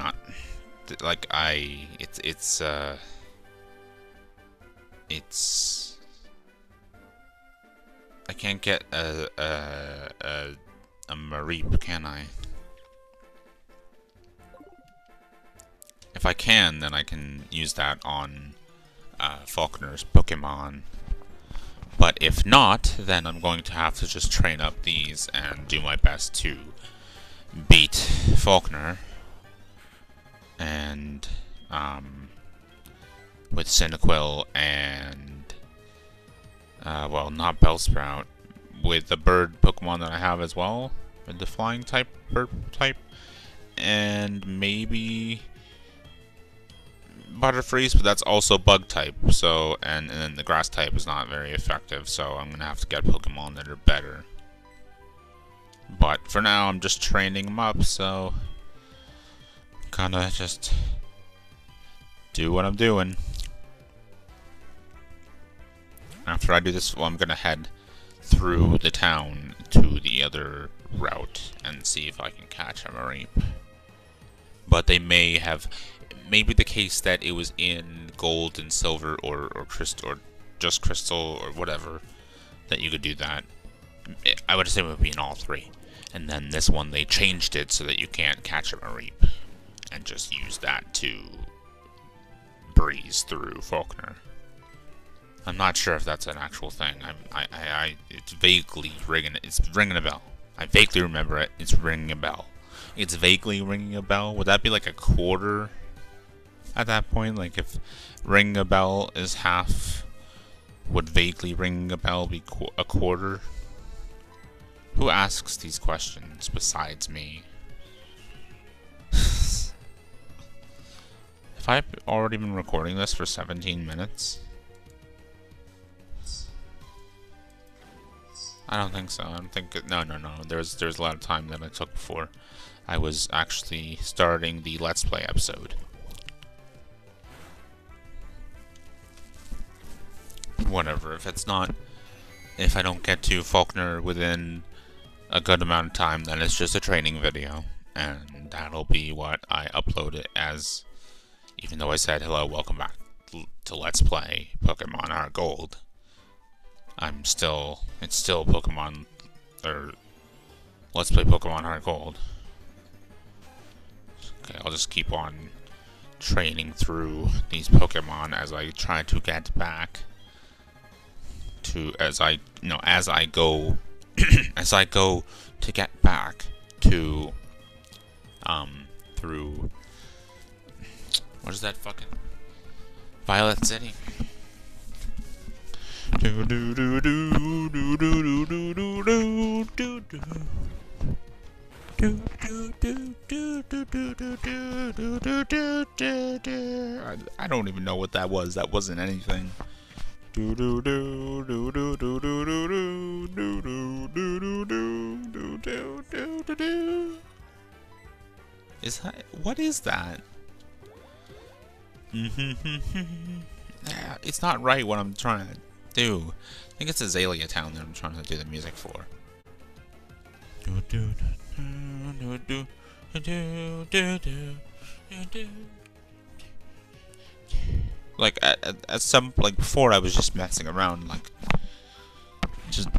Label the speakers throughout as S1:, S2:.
S1: not. Like I, it's it's uh, it's. I can't get a a a, a Mareep, can I? If I can, then I can use that on uh, Falkner's Pokemon. But if not, then I'm going to have to just train up these and do my best to beat Falkner. And, um, with Cyndaquil and, uh, well, not Bellsprout, with the bird Pokemon that I have as well, the flying type, bird type, and maybe Butterfree's, but that's also bug type, so, and, and then the grass type is not very effective, so I'm gonna have to get Pokemon that are better. But for now, I'm just training them up, so kinda just do what I'm doing. After I do this, well, I'm gonna head through the town to the other route and see if I can catch a Mareep. But they may have maybe the case that it was in gold and silver or, or crystal or just crystal or whatever that you could do that. I would assume it would be in all three. And then this one they changed it so that you can't catch a Mareep and just use that to breeze through Falkner. I'm not sure if that's an actual thing. I'm, I, I, I, it's vaguely ringing. It's ringing a bell. I vaguely remember it. It's ringing a bell. It's vaguely ringing a bell. Would that be like a quarter at that point? Like if ring a bell is half, would vaguely ring a bell be qu a quarter? Who asks these questions besides me? I already been recording this for 17 minutes? I don't think so. I don't think no, no, no. There's there's a lot of time that I took before I was actually starting the Let's Play episode. Whatever. If it's not, if I don't get to Falkner within a good amount of time, then it's just a training video, and that'll be what I upload it as. Even though I said hello, welcome back to Let's Play Pokemon HeartGold. I'm still, it's still Pokemon, or Let's Play Pokemon HeartGold. Okay, I'll just keep on training through these Pokemon as I try to get back to, as I, you know, as I go, as I go to get back to, um, through, what is that fucking, Violet City? I don't even know what that was. That wasn't anything. Is that what is that? Mm-hmm. It's not right what I'm trying to do. I think it's Azalea Town that I'm trying to do the music for. Like at, at, at some like before I was just messing around like just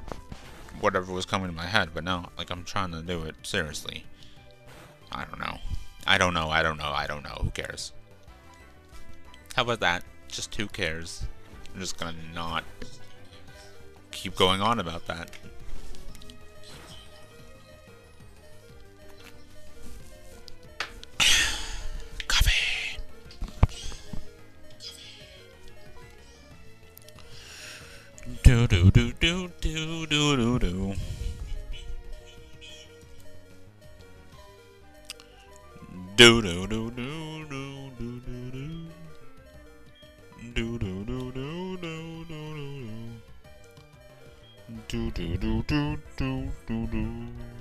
S1: whatever was coming to my head, but now like I'm trying to do it seriously. I don't know. I don't know. I don't know. I don't know. Who cares? How about that? Just who cares? I'm just gonna not keep going on about that. Coffee. Do do do do do do do do. Do do do do do do do do do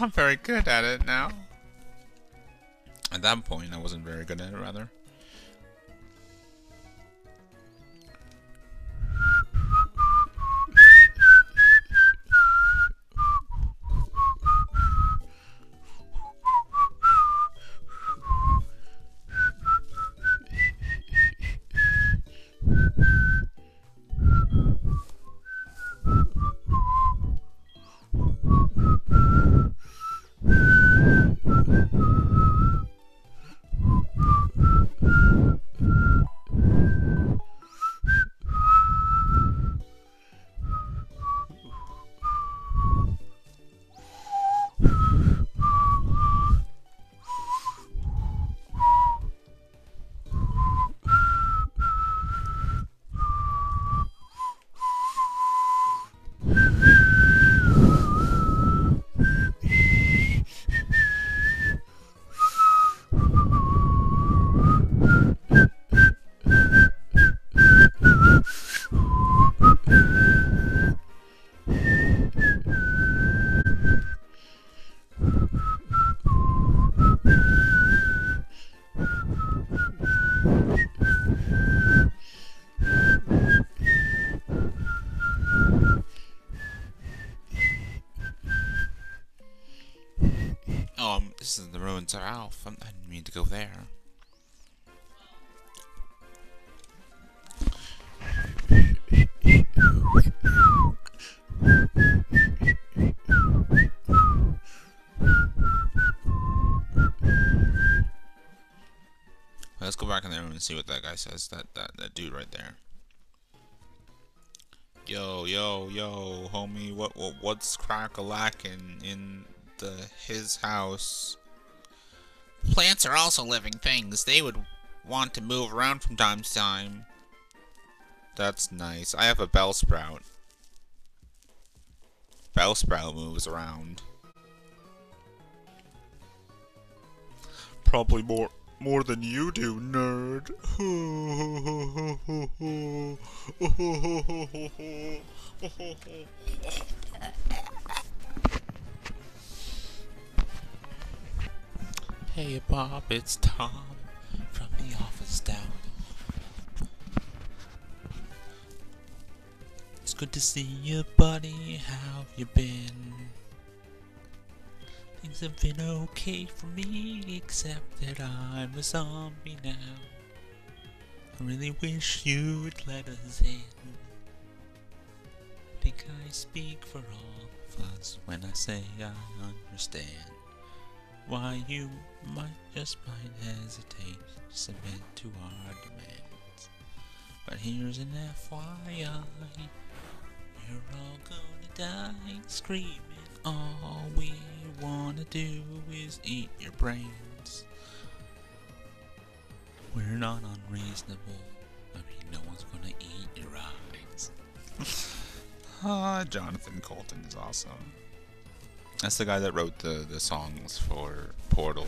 S1: I'm very good at it now. At that point, I wasn't very good at it, rather. This is the ruins of Alph. I didn't mean to go there. Let's go back in there and see what that guy says. That that that dude right there. Yo, yo, yo, homie, what, what what's crack a lacking in the his house? Plants are also living things. They would want to move around from time to time. That's nice. I have a Bellsprout. Bell sprout moves around. Probably more more than you do, nerd. hey Bob, it's Tom from the office down. It's good to see you, buddy. How you been? Things have been okay for me, except that I'm a zombie now. I really wish you'd let us in. I think I speak for all of us when I say I understand why you might just might hesitate to submit to our demands. But here's an FYI, you're all gonna die screaming. All we wanna do is eat your brains. We're not unreasonable. I mean, no one's gonna eat your eyes. ah, Jonathan Coulton is awesome. That's the guy that wrote the, the songs for Portal